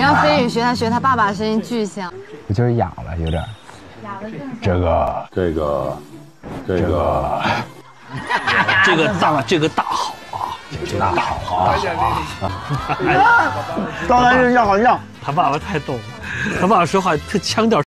你让飞宇学他学他爸爸声音巨像，我就是哑了有点。哑了这个这个这个这个大这个大好啊，这个大好啊，好啊。当然是要好像他爸爸太逗了，他爸爸说话特腔调。